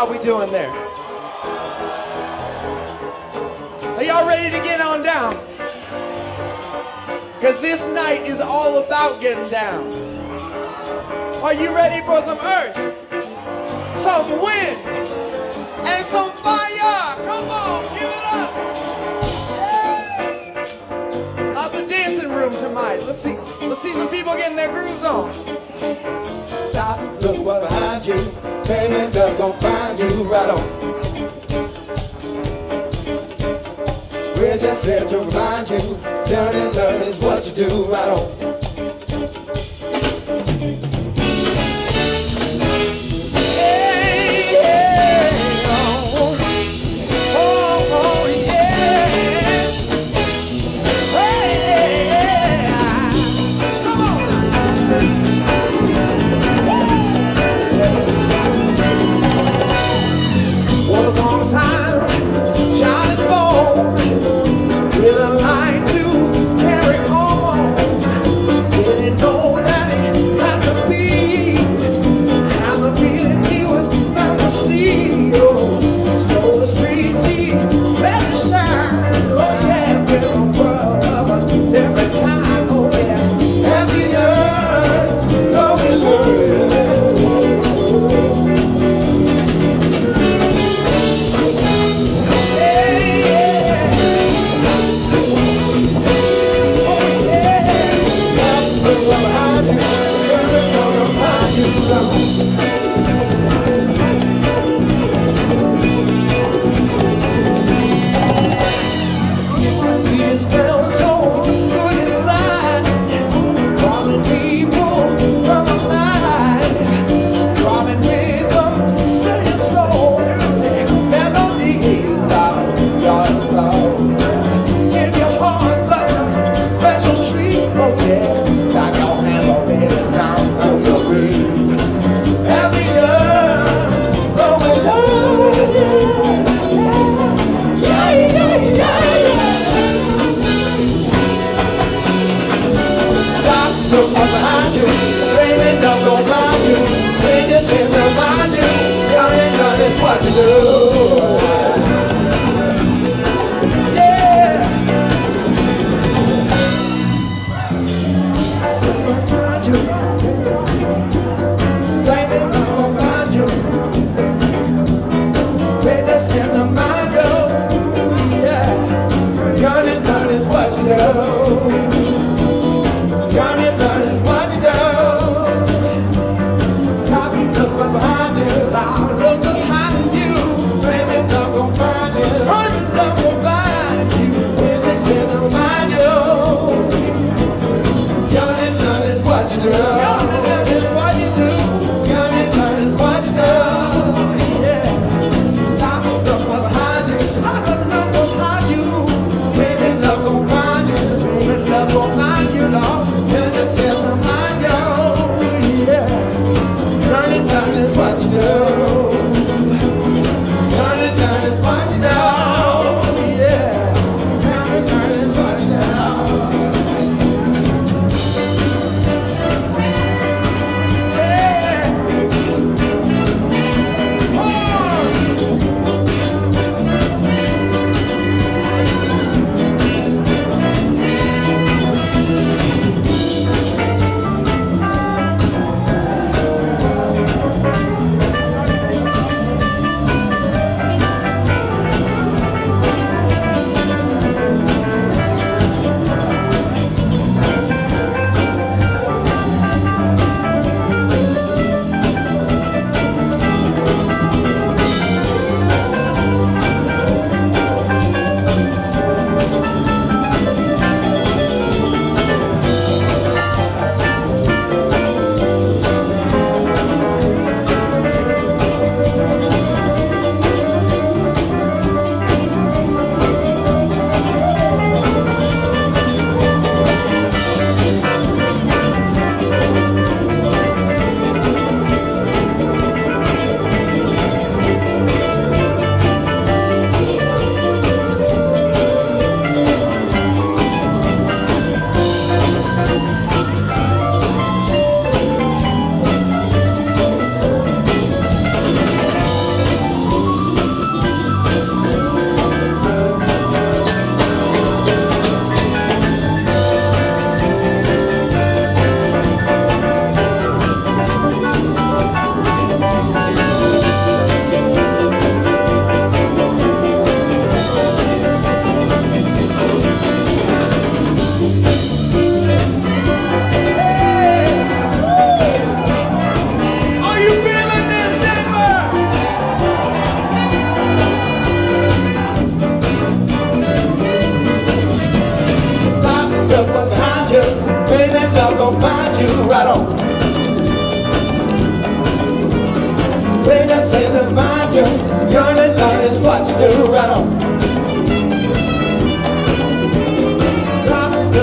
How we doing there? Are y'all ready to get on down? Because this night is all about getting down. Are you ready for some earth, some wind, and some fire? Come on, give it up. Yeah. Of dancing room tonight. Let's see. Let's see some people getting their grooves on. Stop, look what's behind you. Payment up, gon' find you right on. We're just here to remind you, and learn is what you do right on.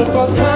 Bye.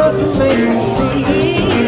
just to make me see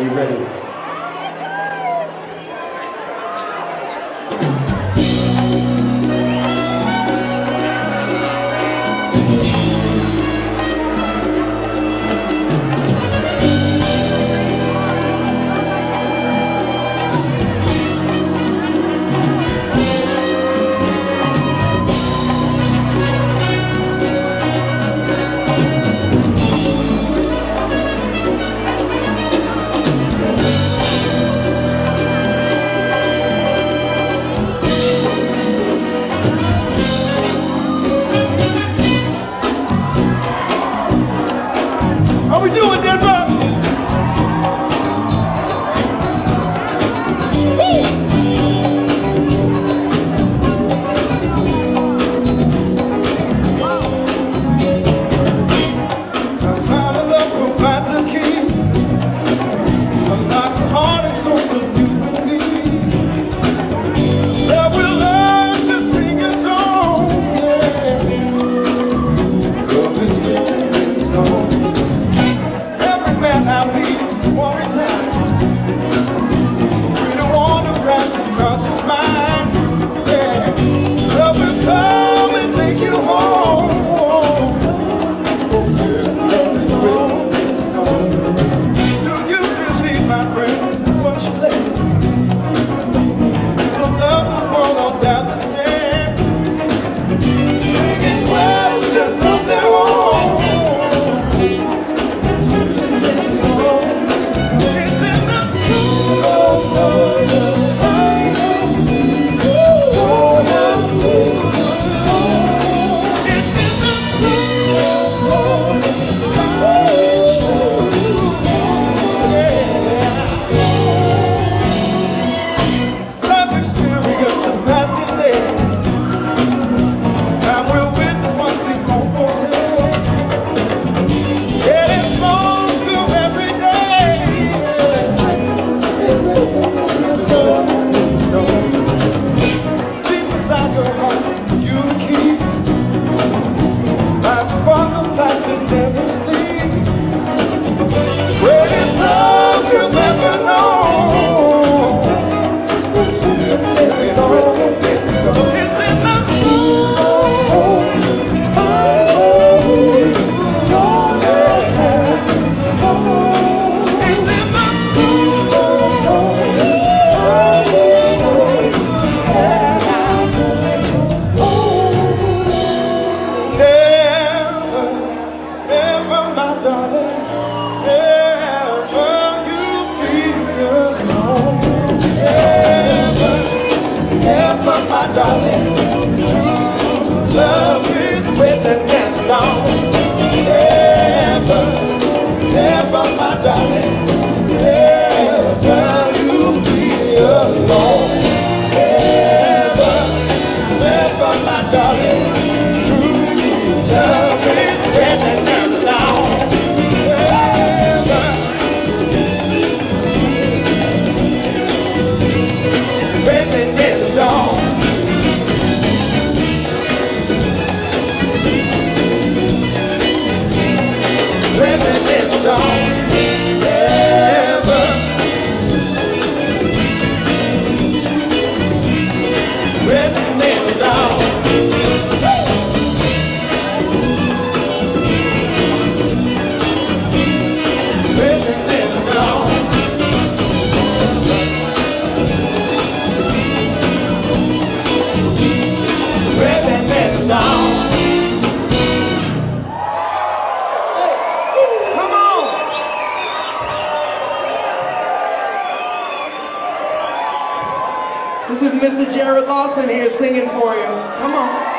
you ready? Mr. Jared Lawson here singing for you. Come on.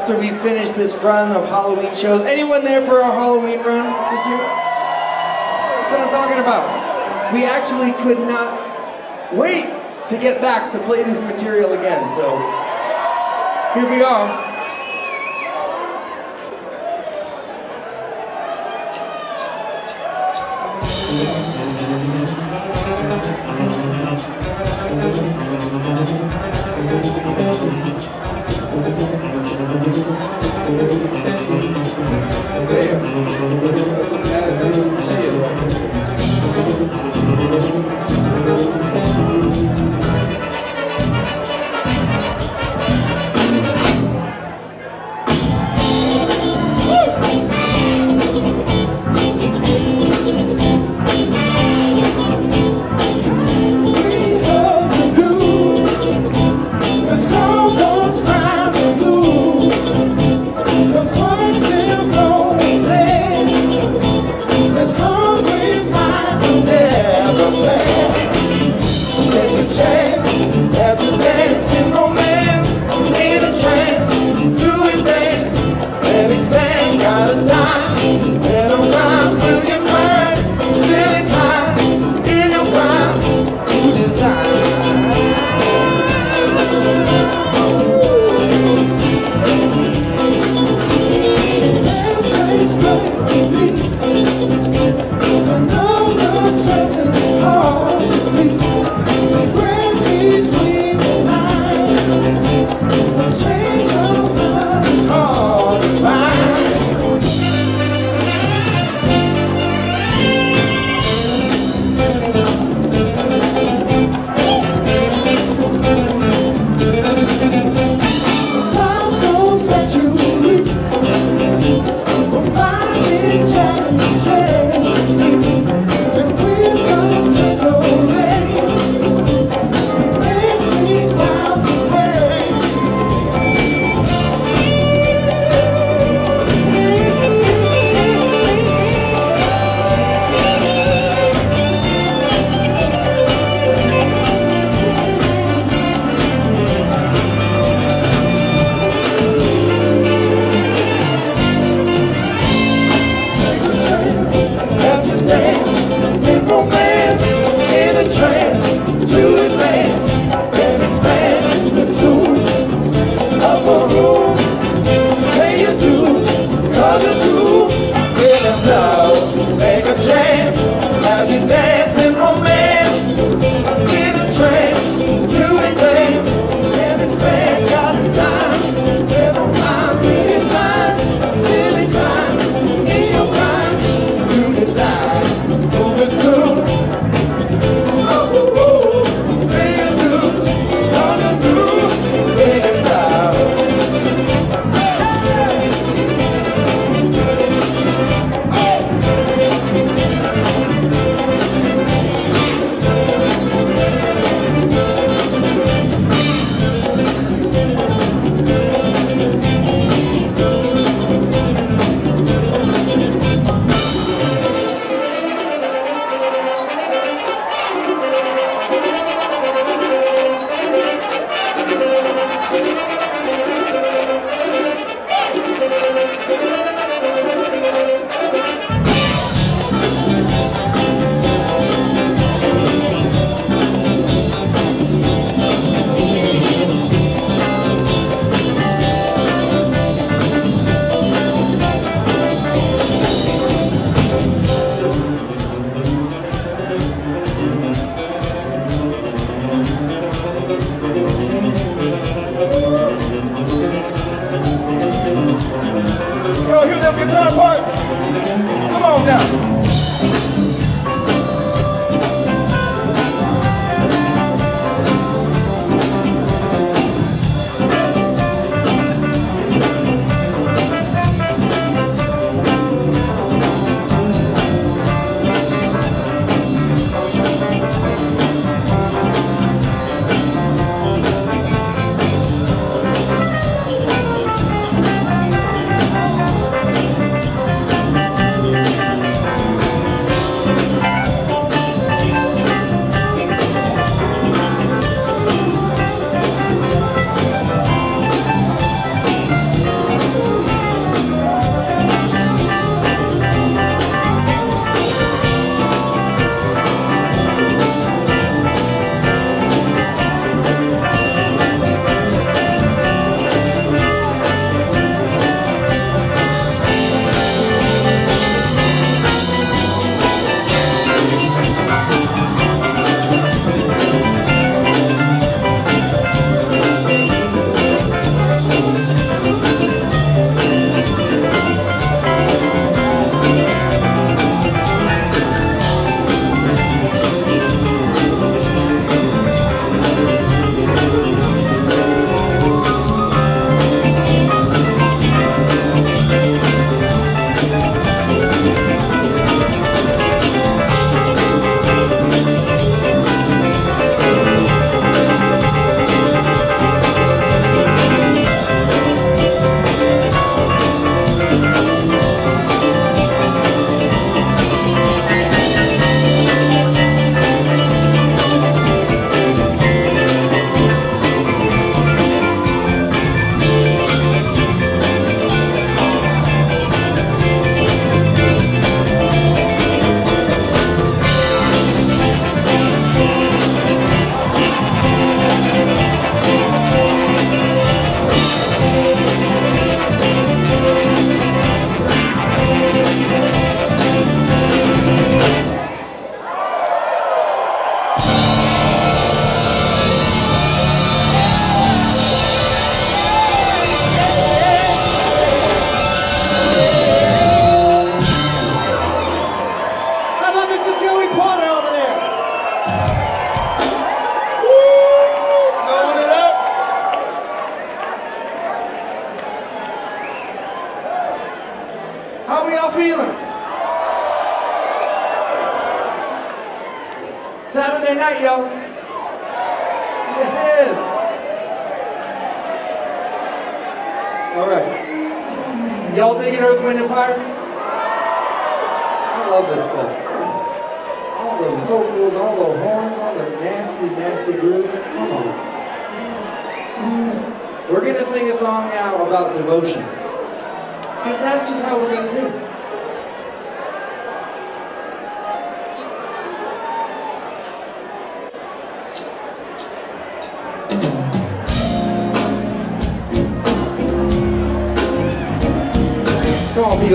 After we finish this run of Halloween shows, anyone there for our Halloween run this year? That's what I'm talking about. We actually could not wait to get back to play this material again, so here we are.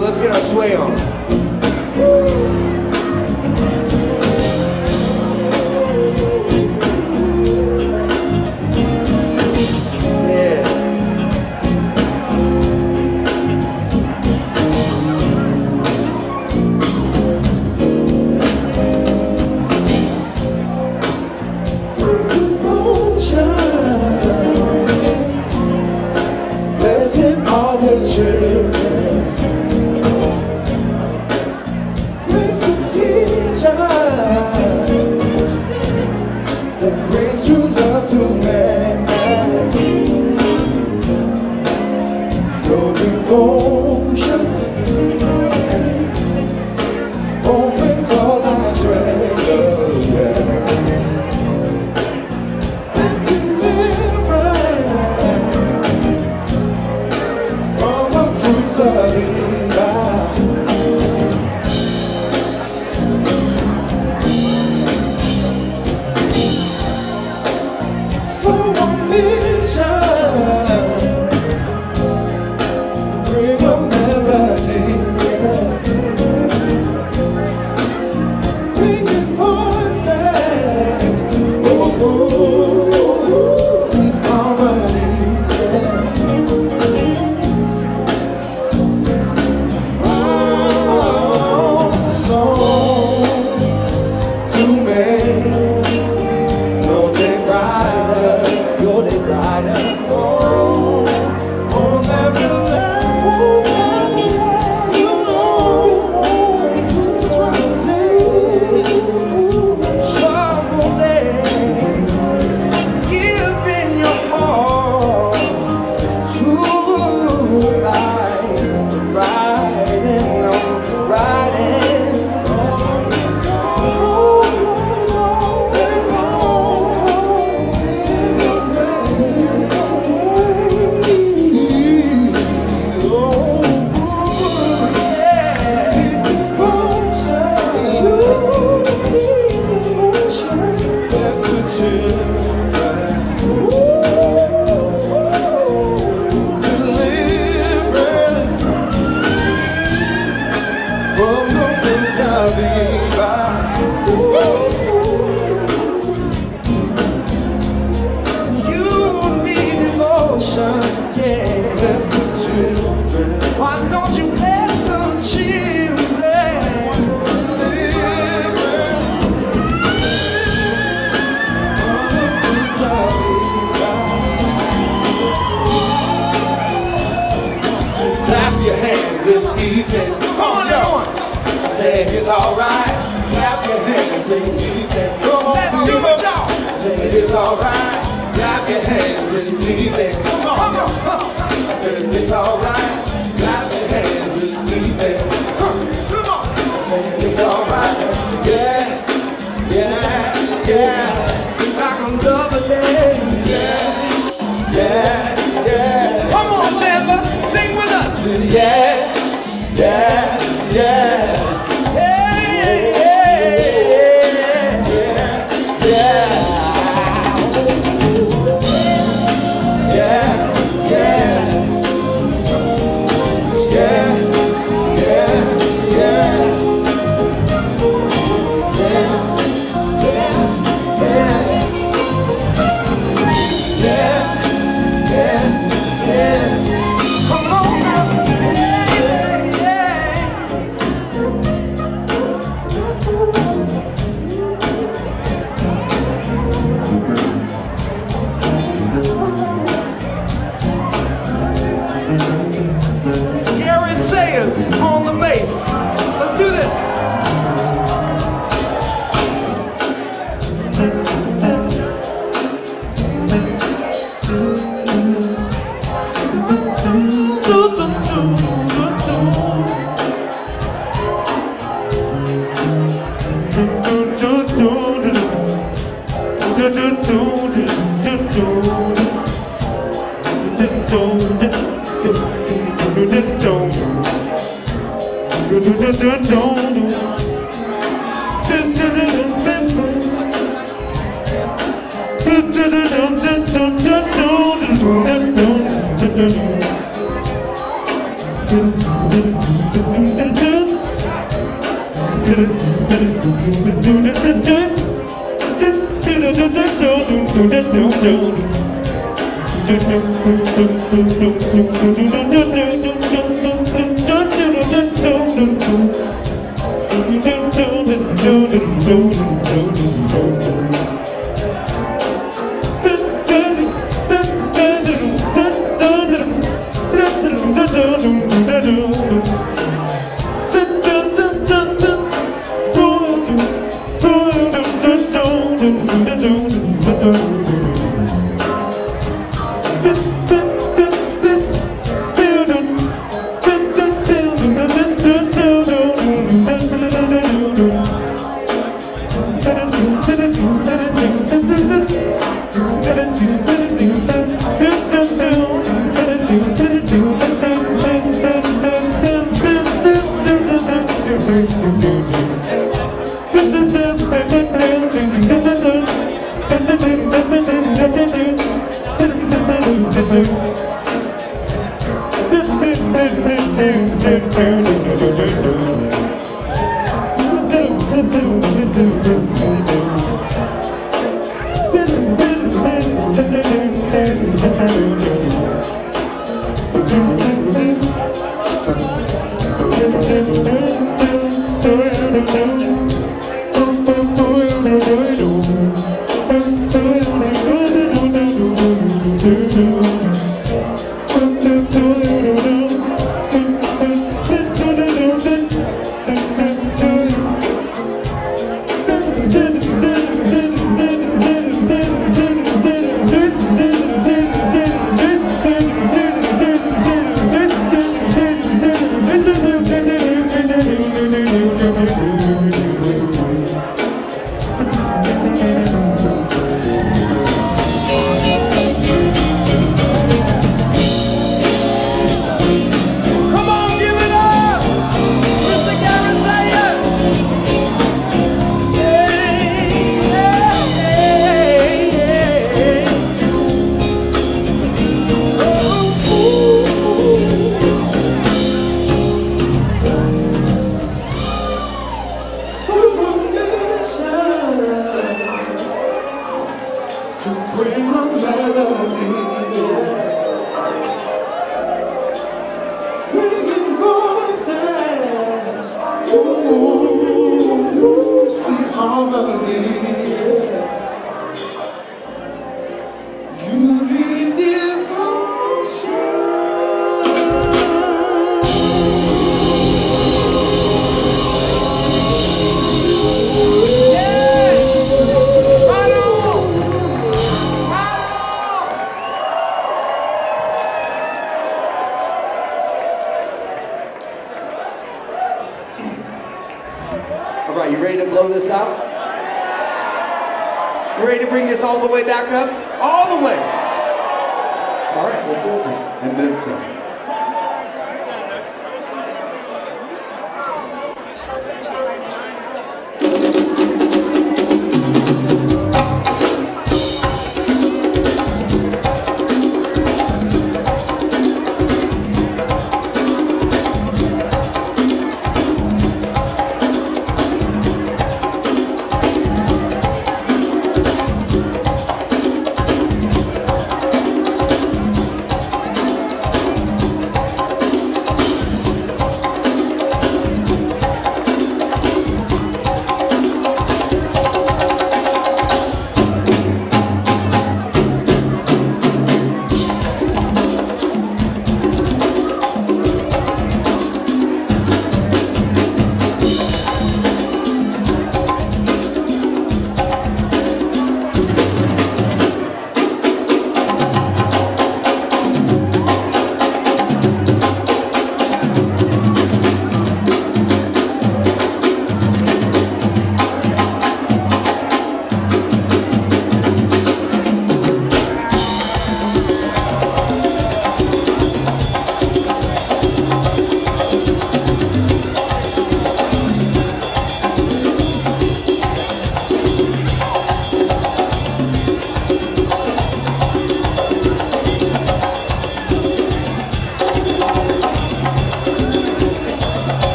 Let's get our sway on.